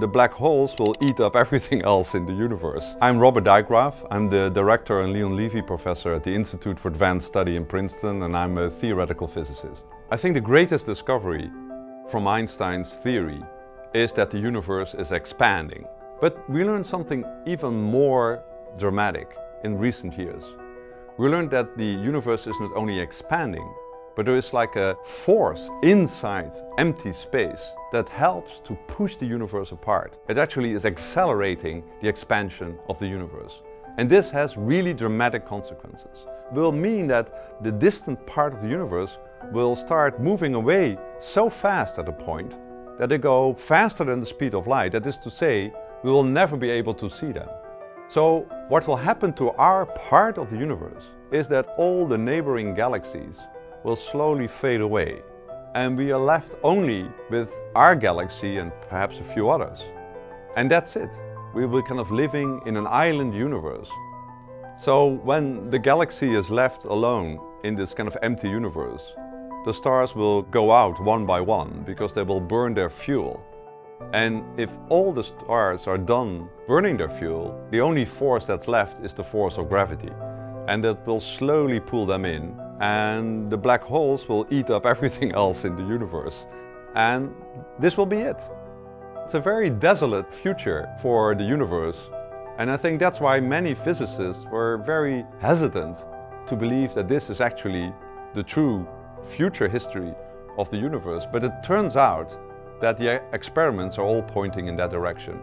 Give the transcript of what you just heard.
the black holes will eat up everything else in the universe. I'm Robert Dijkgraaf. I'm the director and Leon Levy professor at the Institute for Advanced Study in Princeton and I'm a theoretical physicist. I think the greatest discovery from Einstein's theory is that the universe is expanding. But we learned something even more dramatic in recent years. We learned that the universe is not only expanding, but there is like a force inside empty space that helps to push the universe apart. It actually is accelerating the expansion of the universe. And this has really dramatic consequences. Will mean that the distant part of the universe will start moving away so fast at a point that they go faster than the speed of light. That is to say, we will never be able to see them. So what will happen to our part of the universe is that all the neighboring galaxies will slowly fade away. And we are left only with our galaxy and perhaps a few others. And that's it. We will be kind of living in an island universe. So when the galaxy is left alone in this kind of empty universe, the stars will go out one by one because they will burn their fuel. And if all the stars are done burning their fuel, the only force that's left is the force of gravity. And that will slowly pull them in and the black holes will eat up everything else in the universe. And this will be it. It's a very desolate future for the universe. And I think that's why many physicists were very hesitant to believe that this is actually the true future history of the universe. But it turns out that the experiments are all pointing in that direction.